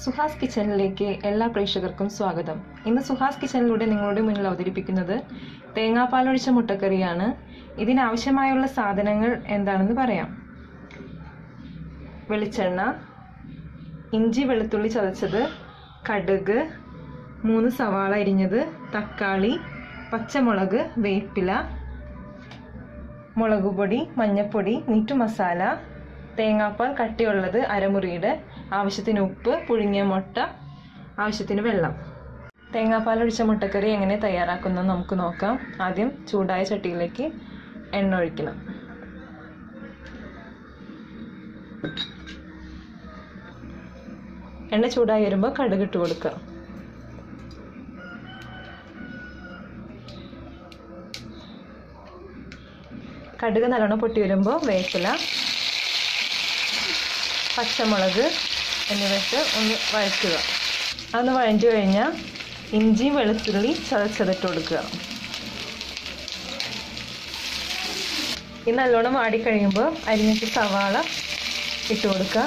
സുഹാസ് കിച്ചണിലേക്ക് എല്ലാ പ്രേക്ഷകർക്കും സ്വാഗതം. ഇന്ന് സുഹാസ് കിച്ചണിലൂടെ നിങ്ങളുടെ മുന്നിൽ അവതരിപ്പിക്കുന്നത് തേങ്ങാപ്പാലൊഴിച്ച മുട്ടക്കറിയാണ്. ഇതിനാവശ്യമായുള്ള സാധനങ്ങൾ എന്താണെന്ന് പറയാം. വെളിച്ചെണ്ണ ഇഞ്ചി വെളുത്തുള്ളി ചതച്ചത് കടുക് മൂന്ന് സവാള അരിഞ്ഞത് തക്കാളി പച്ചമുളക് വേപ്പില മുളകുപൊടി മഞ്ഞൾപ്പൊടി നീറ്റു മസാല തേങ്ങാപ്പാൽ കട്ടിയുള്ളത് അരമുറിയുടെ ആവശ്യത്തിന് ഉപ്പ് പുഴുങ്ങിയ മുട്ട ആവശ്യത്തിന് വെള്ളം. തേങ്ങാപ്പാൽ ഒഴിച്ച മുട്ടക്കറി എങ്ങനെ തയ്യാറാക്കുന്നത് നമുക്ക് നോക്കാം. ആദ്യം ചൂടായ ചട്ടിയിലേക്ക് എണ്ണ ഒഴിക്കണം. എണ്ണ ചൂടായി വരുമ്പോൾ കടുക് ഇട്ട് കൊടുക്കുക. കടുക് നല്ലോണം പൊട്ടി വരുമ്പോൾ വേപ്പില പച്ചമുളക് എന്നിവയിട്ട് ഒന്ന് വഴറ്റുക. അതൊന്ന് വഴഞ്ഞു കഴിഞ്ഞാൽ ഇഞ്ചി വെളുത്തുള്ളി ചതച്ചതിട്ട് കൊടുക്കുക. ഇത് നല്ലോണം വാടിക്കഴിയുമ്പോൾ അരിഞ്ഞിട്ട് സവാള ഇട്ട് കൊടുക്കുക.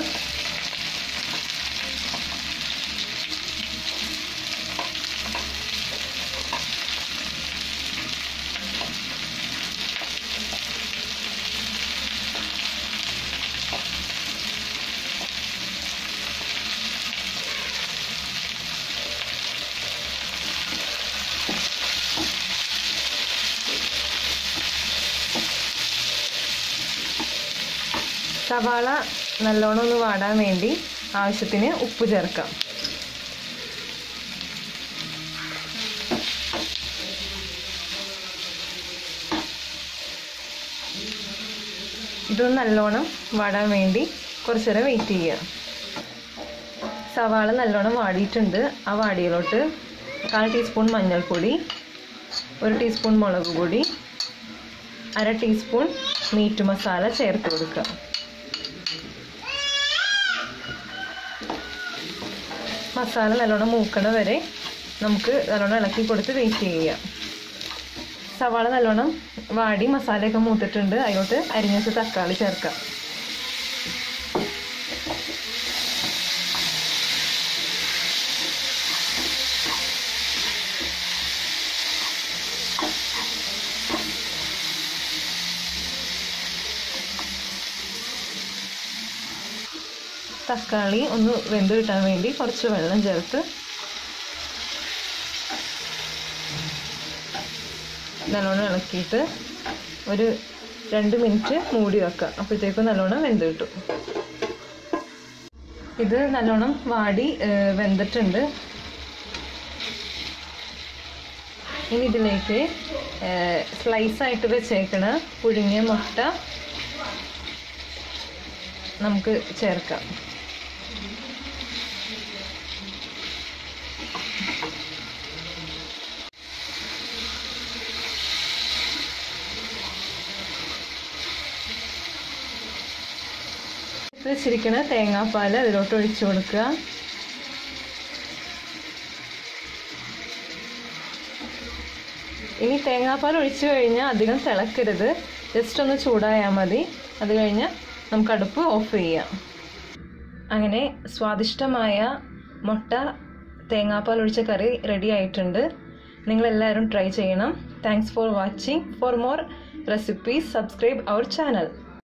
സവാള നല്ലോണം ഒന്ന് വാടാൻ വേണ്ടി ആവശ്യത്തിന് ഉപ്പ് ചേർക്കാം. ഇതൊന്ന് നല്ലോണം വാടാൻ വേണ്ടി കുറച്ചു നേരം വെയിറ്റ് ചെയ്യുക. സവാള നല്ലോണം വാടിയിട്ടുണ്ട്. ആ വാടിയിലോട്ട് കാൽ ടീസ്പൂൺ മഞ്ഞൾപ്പൊടി ഒരു ടീസ്പൂൺ മുളക് പൊടി അര ടീസ്പൂൺ മീറ്റ് മസാല ചേർത്ത് കൊടുക്കുക. മസാല നല്ലോണം മൂക്കണ വരെ നമുക്ക് നല്ലോണം ഇളക്കി കൊടുത്ത് വെയിറ്റ് ചെയ്യാം സവാള നല്ലോണം വാടി മസാലയൊക്കെ മൂത്തിട്ടുണ്ട്. അതിലോട്ട് അരിഞ്ഞിട്ട് തക്കാളി ചേർക്കാം. തക്കാളി ഒന്ന് വെന്ത് കിട്ടാൻ വേണ്ടി കുറച്ച് വെള്ളം ചേർത്ത് നല്ലോണം ഇളക്കിയിട്ട് ഒരു രണ്ട് മിനിറ്റ് മൂടി വെക്കുക. അപ്പോഴത്തേക്കും നല്ലോണം വെന്ത് കിട്ടും ഇത് നല്ലോണം വാടി വെന്തിട്ടുണ്ട്. ഇനി ഇതിലേക്ക് സ്ലൈസ് ആയിട്ട് വെച്ചേക്കണ പുഴുങ്ങിയ മുട്ട നമുക്ക് ചേർക്കാം. വെച്ചിരിക്കുന്ന തേങ്ങാപ്പാൽ അതിലോട്ട് ഒഴിച്ചു കൊടുക്കുക. ഇനി തേങ്ങാപ്പാൽ ഒഴിച്ചു കഴിഞ്ഞാൽ അധികം തിളക്കരുത്. ജസ്റ്റ് ഒന്ന് ചൂടായാൽ മതി. അത് കഴിഞ്ഞ് നമുക്ക് അടുപ്പ് ഓഫ് ചെയ്യാം. അങ്ങനെ സ്വാദിഷ്ടമായ മുട്ട തേങ്ങാപ്പാൽ ഒഴിച്ച കറി റെഡി ആയിട്ടുണ്ട്. നിങ്ങളെല്ലാവരും ട്രൈ ചെയ്യണം. Thanks for watching for more recipes subscribe our channel